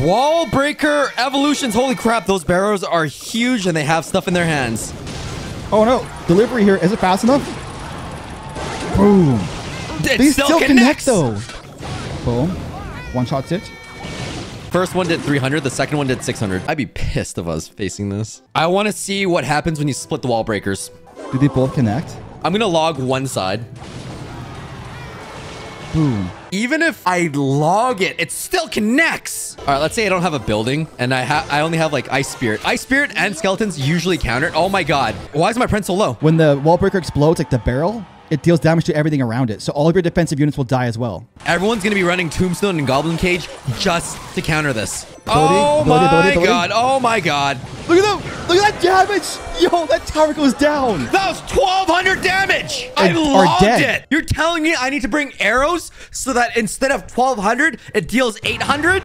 Wall breaker evolutions. Holy crap, those barrows are huge and they have stuff in their hands. Oh no. Delivery here. Is it fast enough? Boom. It These still, connects. connect though. Boom. One shot it. First one did 300, the second one did 600. I'd be pissed of us facing this. I want to see what happens when you split the wall breakers. Do they both connect? I'm going to log one side. Boom. Even if I log it, it still connects. All right, let's say I don't have a building and I have I only have like Ice Spirit. Ice Spirit and Skeletons usually counter. it. Oh my god. Why is my print so low? When the wall breaker explodes, like the barrel, it deals damage to everything around it. So all of your defensive units will die as well. Everyone's going to be running Tombstone and Goblin Cage just to counter this. Ability, oh ability, my ability, ability. god. Oh my god. Look at that! Look at that damage! Yo, that tower goes down. That was 1200 damage. I And are logged dead. it. You're telling me I need to bring arrows so that instead of 1200, it deals 800?